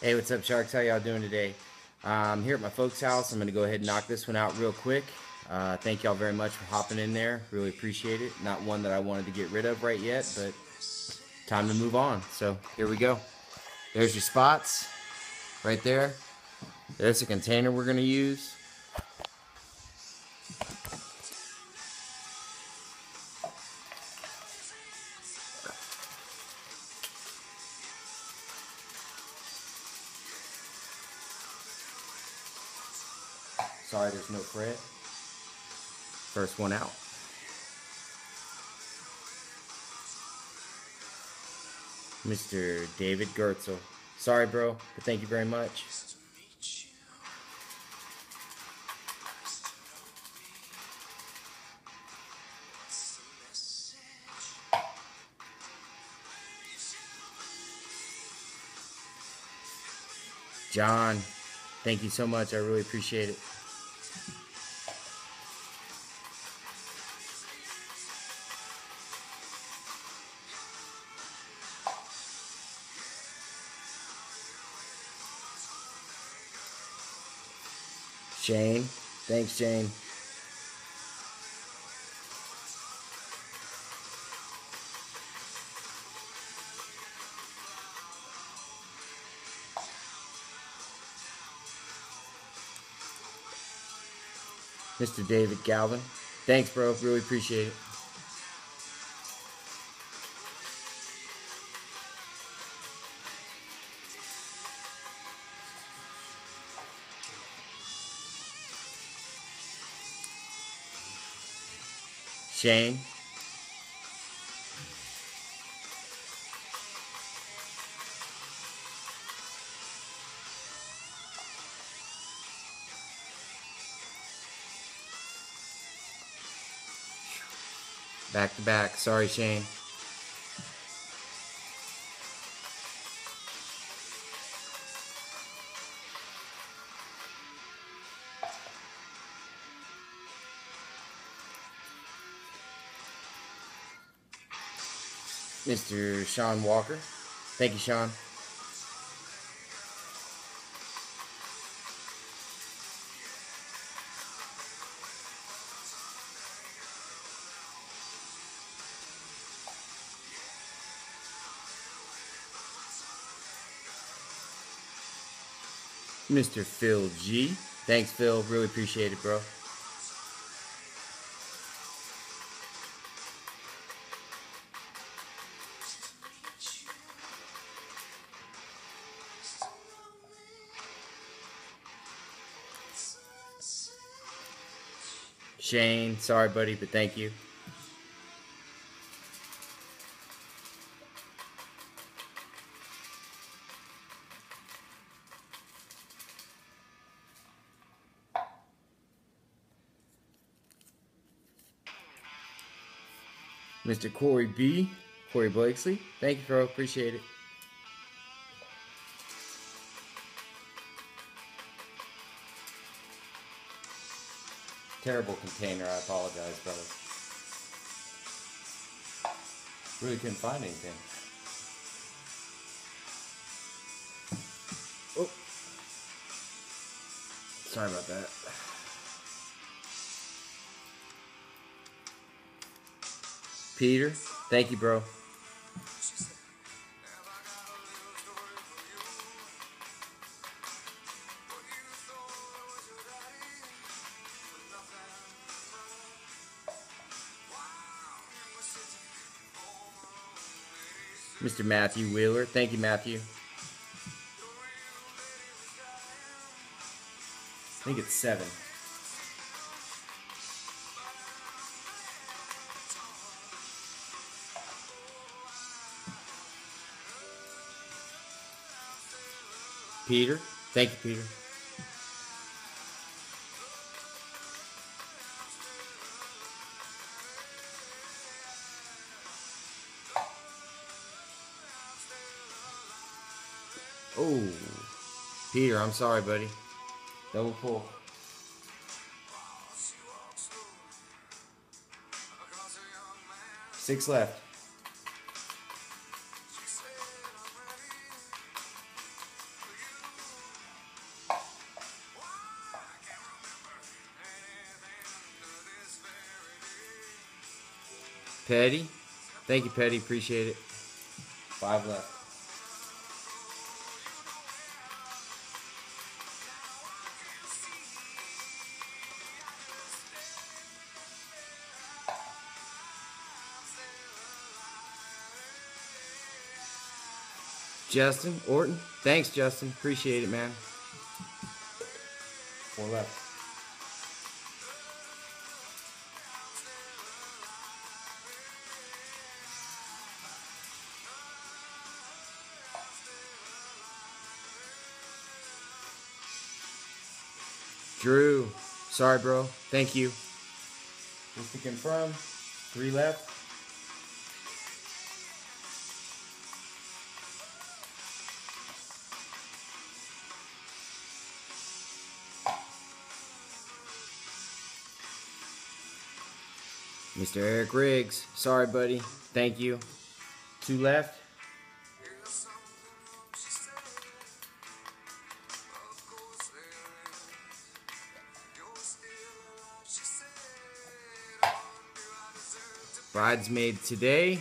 Hey, what's up, Sharks? How y'all doing today? I'm here at my folks' house. I'm going to go ahead and knock this one out real quick. Uh, thank y'all very much for hopping in there. Really appreciate it. Not one that I wanted to get rid of right yet, but time to move on. So here we go. There's your spots right there. There's the container we're going to use. Sorry, there's no Fred. First one out. Mr. David Gertzel. Sorry, bro, but thank you very much. John, thank you so much. I really appreciate it. Shane. Thanks, Jane. Mr. David Galvin. Thanks, bro. Really appreciate it. Shane. Back to back. Sorry, Shane. Mr. Sean Walker. Thank you, Sean. Mr. Phil G. Thanks, Phil. Really appreciate it, bro. Shane, sorry, buddy, but thank you. Mr. Corey B. Corey Blakesley. Thank you, bro. Appreciate it. Terrible container. I apologize, brother. Really couldn't find anything. Oh. Sorry about that. Peter, thank you, bro. Mr. Matthew Wheeler. Thank you, Matthew. I think it's seven. Peter. Thank you, Peter. Oh. Peter, I'm sorry, buddy. Double pull. Six left. Petty. Thank you, Petty. Appreciate it. Five left. Justin Orton. Thanks, Justin. Appreciate it, man. Four left. Drew. Sorry, bro. Thank you. Just to confirm, three left. Mr. Eric Riggs. Sorry, buddy. Thank you. Two left. Bridesmaid today.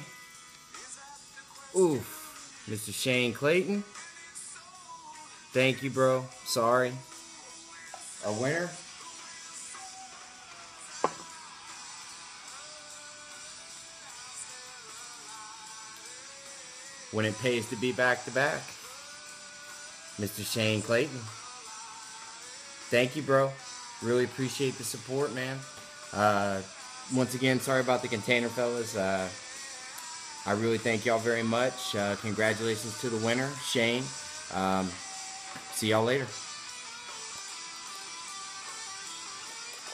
Oof. Mr. Shane Clayton. Thank you, bro. Sorry. A winner. When it pays to be back to back. Mr. Shane Clayton. Thank you, bro. Really appreciate the support, man. Uh, once again, sorry about the container, fellas. Uh, I really thank y'all very much. Uh, congratulations to the winner, Shane. Um, see y'all later.